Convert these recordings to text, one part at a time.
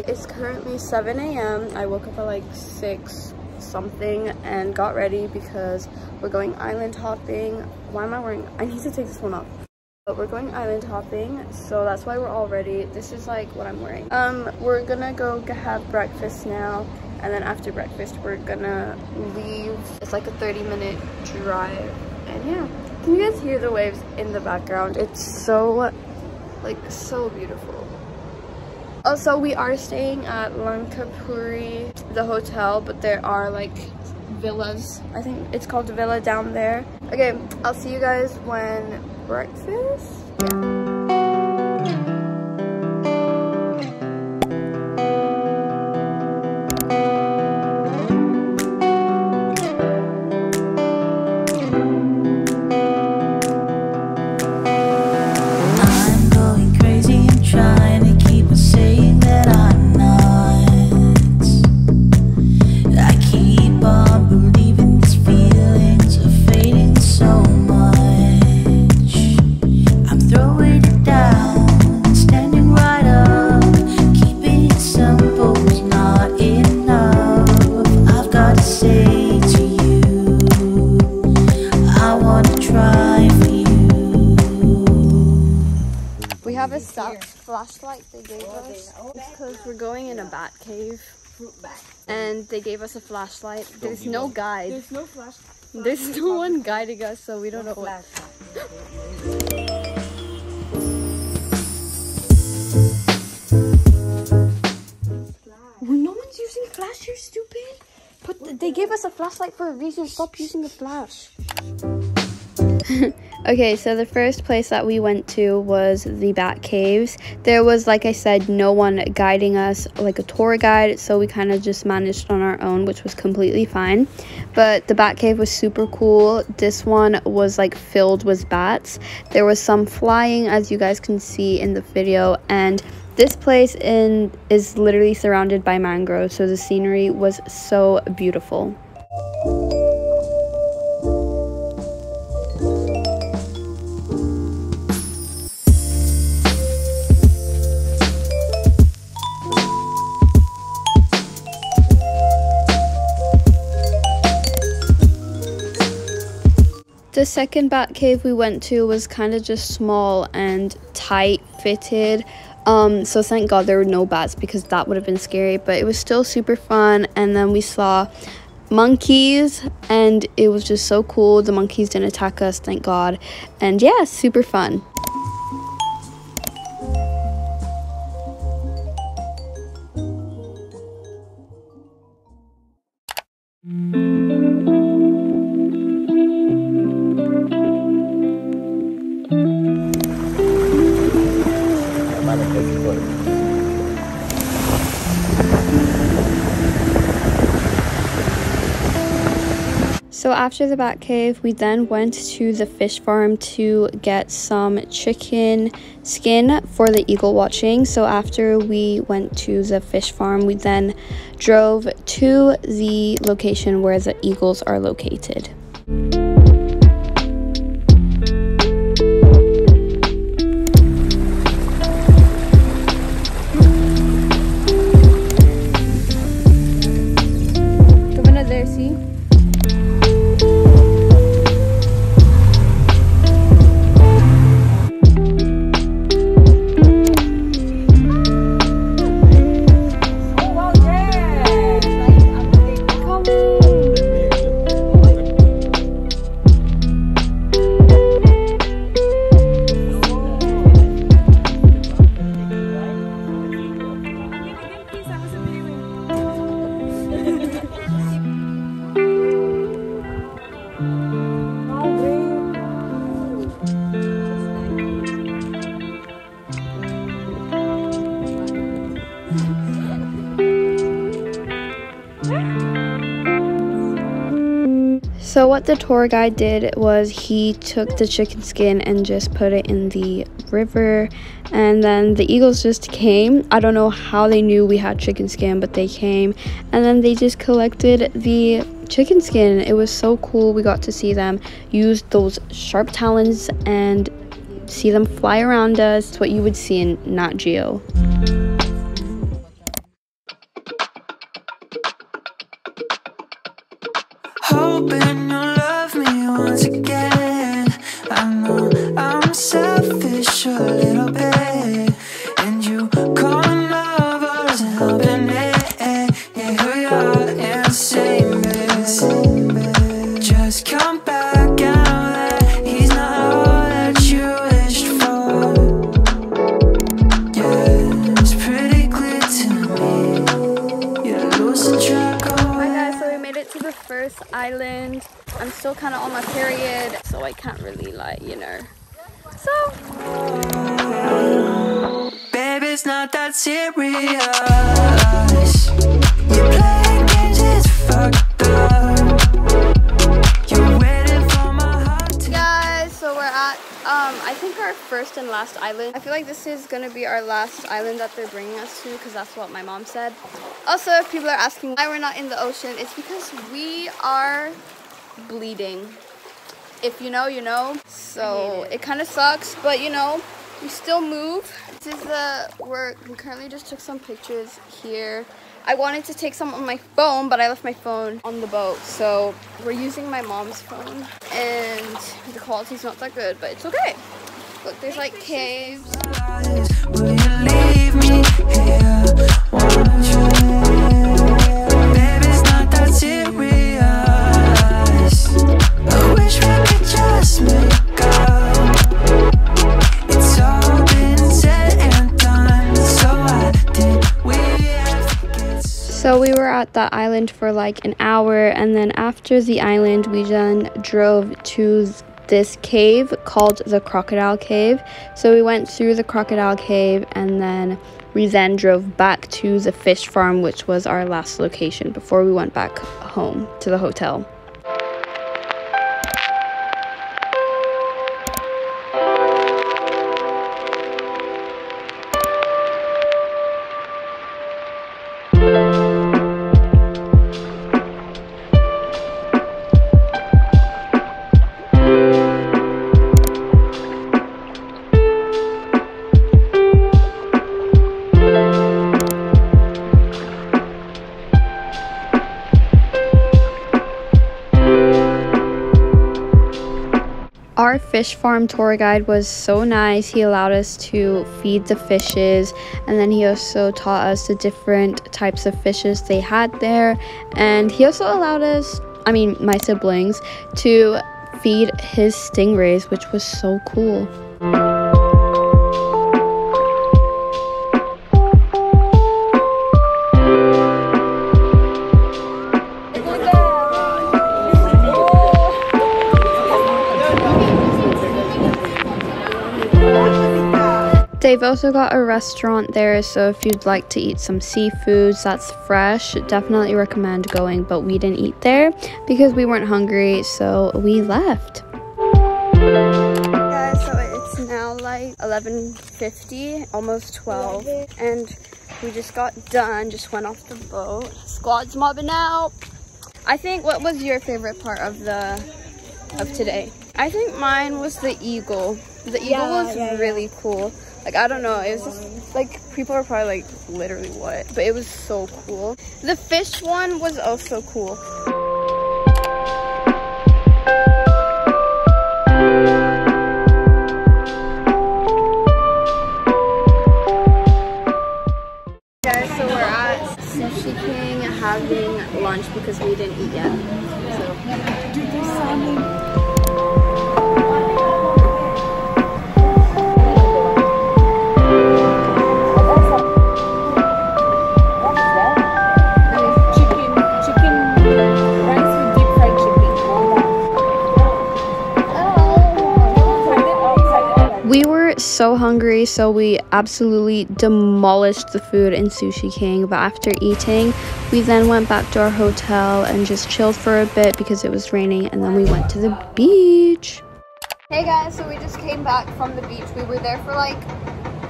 It's currently 7 a.m. I woke up at like 6 something and got ready because we're going island hopping. Why am I wearing, I need to take this one off. But we're going island hopping, so that's why we're all ready. This is like what I'm wearing. Um, we're gonna go have breakfast now and then after breakfast we're gonna leave it's like a 30 minute drive and yeah can you guys hear the waves in the background it's so like so beautiful also we are staying at Langkapuri the hotel but there are like villas. I think it's called the villa down there. Okay i'll see you guys when breakfast. yeah they gave us a flashlight. There's no guide. There's no flash there's no one guiding us so we don't know what no one's using flash you stupid. But they gave us a flashlight for a reason. Stop using the flash okay, so the first place that we went to was the Bat Caves. There was, like I said, no one guiding us, like a tour guide, so we kind of just managed on our own, which was completely fine. But the Bat Cave was super cool. This one was like filled with bats. There was some flying, as you guys can see in the video, and this place in is literally surrounded by mangroves, so the scenery was so beautiful. The second bat cave we went to was kind of just small and tight fitted. Um, so thank God there were no bats because that would have been scary, but it was still super fun. And then we saw monkeys and it was just so cool. The monkeys didn't attack us, thank God. And yeah, super fun. So after the bat cave, we then went to the fish farm to get some chicken skin for the eagle watching. So after we went to the fish farm, we then drove to the location where the eagles are located. See? So what the tour guide did was he took the chicken skin and just put it in the river and then the eagles just came. I don't know how they knew we had chicken skin, but they came and then they just collected the chicken skin. It was so cool. We got to see them use those sharp talons and see them fly around us. It's what you would see in Nat Geo. Island. I'm still kind of on my period, so I can't really like, you know. So, Baby, it's not that serious. You play games, it's fucked up. Think our first and last island. I feel like this is gonna be our last island that they're bringing us to, because that's what my mom said. Also, if people are asking why we're not in the ocean, it's because we are bleeding. If you know, you know. So it, kind of sucks, but you know, we still move. This is the we're we currently just took some pictures here. I wanted to take some on my phone, but I left my phone on the boat. So we're using my mom's phone, and the quality's not that good, but it's okay. Look, there's like caves. Will you leave me here? Wanna Baby, it's not that serious. I wish we could just make up. It's all been said and done, so we have to get So we were at that island for like an hour, and then after the island, we then drove to this cave called the Crocodile Cave. So we went through the Crocodile Cave, and then we then drove back to the fish farm, which was our last location before we went back home to the hotel. Fish farm tour guide was so nice. He allowed us to feed the fishes and then he also taught us the different types of fishes they had there. And he also allowed us, I mean, my siblings, to feed his stingrays, which was so cool. They've also got a restaurant there, so if you'd like to eat some seafoods that's fresh, definitely recommend going. But we didn't eat there because we weren't hungry, so we left. Guys, so it's now like 11:50, almost 12, and we just got done. Just went off the boat. Squad's mobbing out. I think what was your favorite part of the of today? I think mine was the eagle. The eagle Yeah, was yeah, yeah. really cool. Like I don't know, it was just like people are probably like literally what, but it was so cool. The fish one was also cool. Guys, so we're at Sushi King having lunch because we didn't eat yet. So so we absolutely demolished the food in Sushi King. But after eating, we then went back to our hotel and just chilled for a bit because it was raining, and then we went to the beach. Hey guys, so we just came back from the beach. We were there for like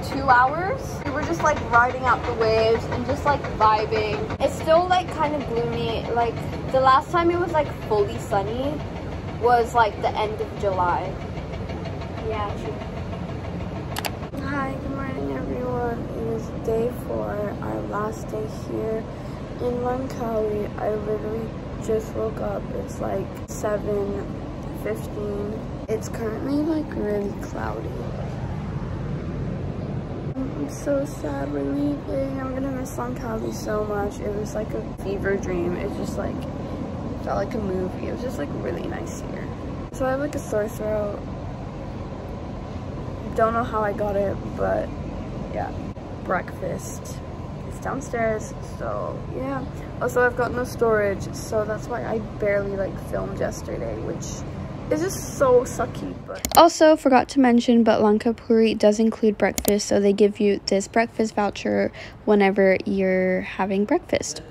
two hours. We were just like riding out the waves and just like vibing. It's still like kind of gloomy. Like the last time it was like fully sunny was like the end of July. Yeah. Hi, good morning everyone. It is day four, our last day here in Langkawi. I literally just woke up. It's like 7.15. It's currently like really cloudy. I'm so sad we're leaving. I'm gonna miss Langkawi so much. It was like a fever dream. It just like felt like a movie. It was just like really nice here. So I have like a sore throat. Don't know how I got it, but yeah. Breakfast is downstairs, so yeah. Also, I've got no storage, so that's why I barely like filmed yesterday, which is just so sucky. But also, forgot to mention, but Langkapuri does include breakfast, so they give you this breakfast voucher whenever you're having breakfast.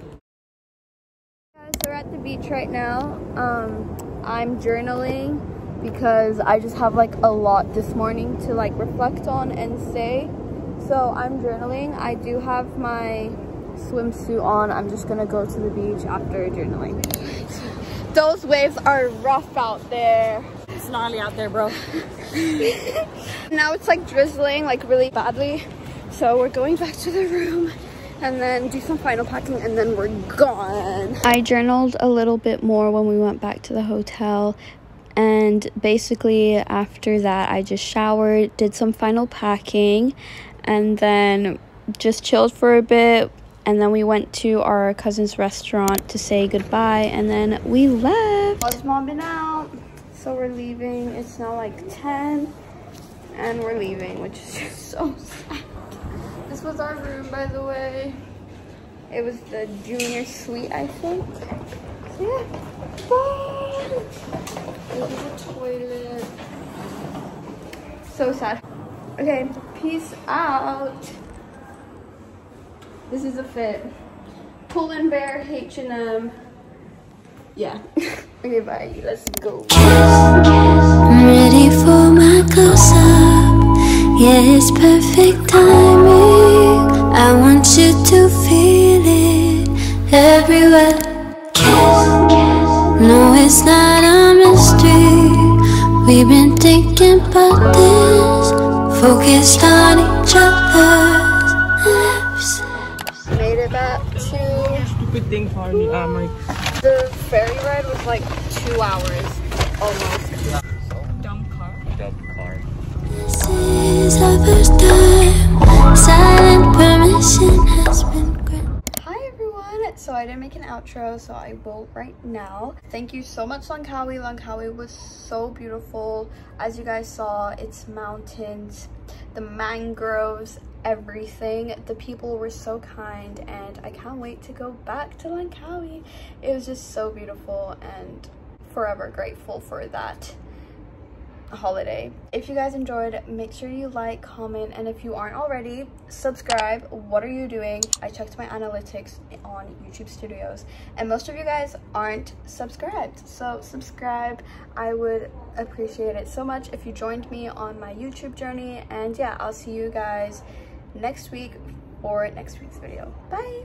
Guys, we're at the beach right now. Um, I'm journaling because I just have like a lot this morning to like reflect on and say. So I'm journaling. I do have my swimsuit on. I'm just gonna go to the beach after journaling. Those waves are rough out there. It's gnarly out there, bro. now it's like drizzling like really badly. So we're going back to the room and then do some final packing and then we're gone. I journaled a little bit more when we went back to the hotel and basically after that I just showered, did some final packing and then just chilled for a bit and then we went to our cousin's restaurant to say goodbye and then we left. Was mobbing out so we're leaving. It's now like 10 and we're leaving which is just so sad. This was our room, by the way. It was the junior suite, I think. So yeah, bye. Toilet. So sad. Okay, peace out. This is a fit. Pull and Bear, H&M. Yeah. okay, bye. Let's go. I'm ready for my close up. Yeah, it's perfect timing. I want you to feel it everywhere. Kiss. No, it's not. We've been thinking about this. Focused on each other's lips. Made it back to stupid thing for me. My the ferry ride was like two hours almost. Dumb car. dumb car. This is our first time. Silent permission has been granted. Hi everyone! So I didn't make an outro, so I will right now. Thank you so much Langkawi. Langkawi was so beautiful. As you guys saw, it's mountains, the mangroves, everything. The people were so kind and I can't wait to go back to Langkawi. It was just so beautiful and forever grateful for that holiday. If you guys enjoyed, make sure you like, comment, and if you aren't already, subscribe. What are you doing? I checked my analytics on YouTube Studios, and most of you guys aren't subscribed. So subscribe. I would appreciate it so much if you joined me on my YouTube journey. And yeah, I'll see you guys next week for next week's video. Bye!